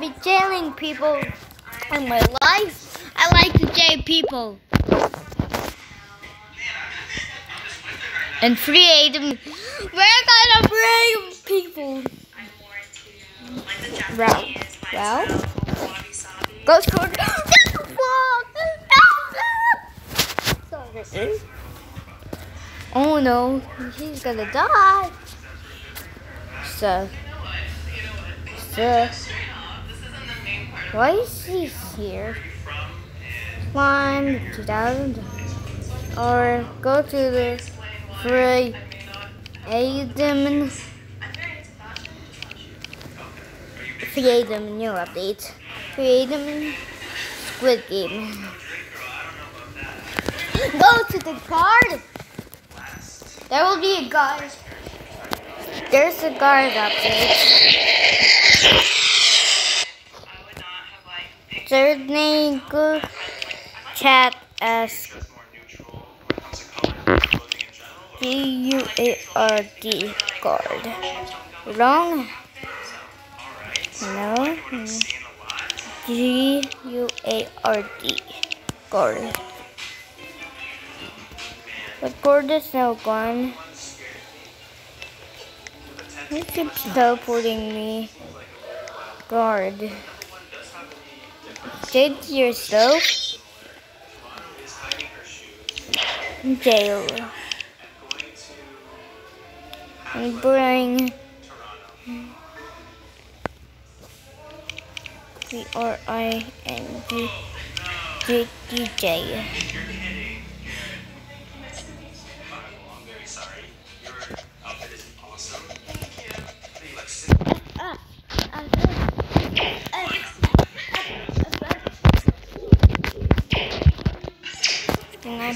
be jailing people in my life. I like to jail people. And free them. We're gonna bring people. Well, well. Go score. Oh no, he's gonna die. So, so, why is he here? Climb 2000 or go to the free free admin new update. Free admin Squid Game. Go to the guard. There will be a guard. There's a guard update. Third chat as G U A R D guard. Wrong? No. G U A R D guard. But guard is now gone. You keep teleporting me. Guard. Did yourself? Jail. And bring the B R I N G J D J.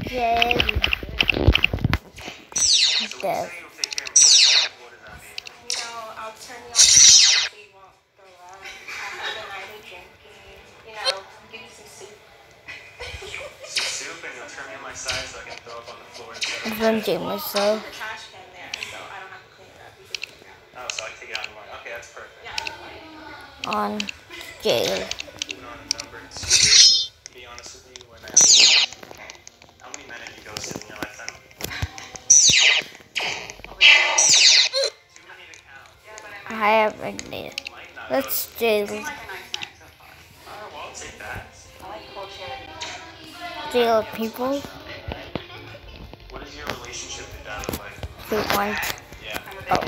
Jail death. I'll turn you on so you won't go out after the night of drinking. You know, give you some soup. Some soup and you'll turn me on my side so I can throw up on the floor instead of. Avenging myself. Trash I like cold cherry. Jail people What is your relationship to dad look like? who want. Yeah. A Oh.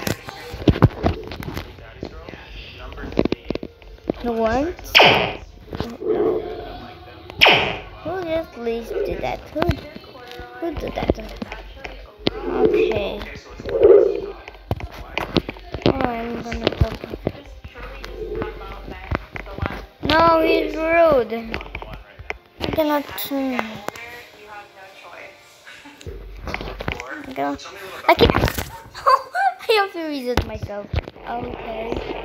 The one? Who just please did that? Who, who did that? Okay. Right I cannot. Hmm. I cannot. I can't. I have to reset myself. Okay.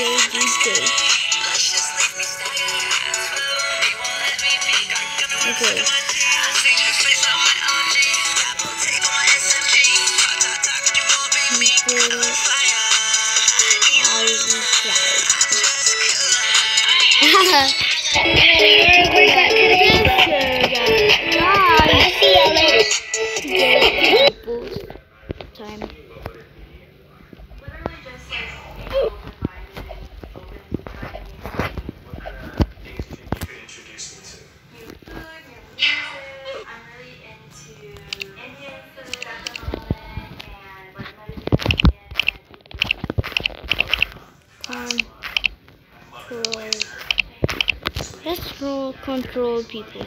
J's day. Okay. Let's roll control people.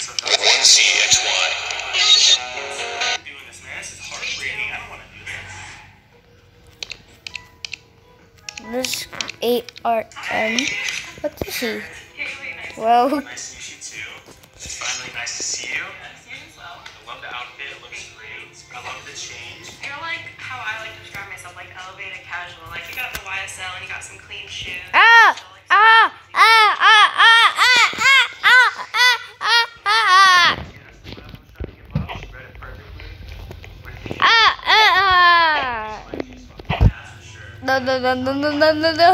or um, what is he? Well. Nice to meet you too. It's finally nice to see you. I love the outfit. It looks great. I love the change. You're like how I like to describe myself, like elevated casual. Like you got the YSL and you got some clean shoes. Ah! Ah! Ah! Ah! Ah! 나나나나나나나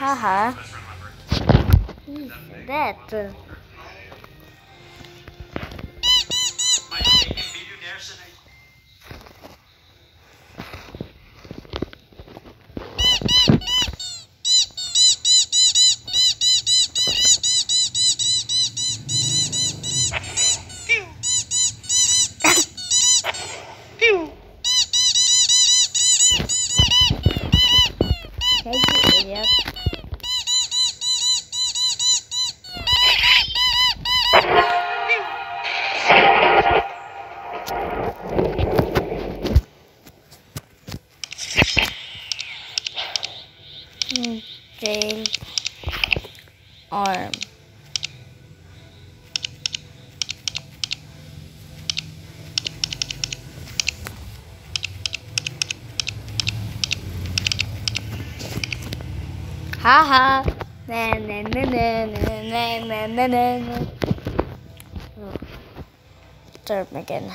Haha. That. Haha. Na na na na na na na na na na. Start again.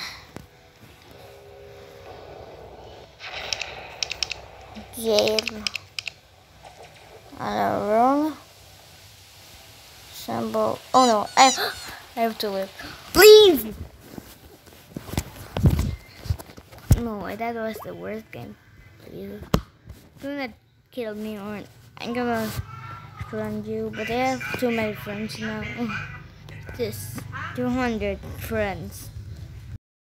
Game. Jail. Alarm. Symbol. Oh no, I I have to live. Please. No, that was the worst game. Please. Do not kill me or I'm gonna friend you, but I have too many friends now. Just 200 friends.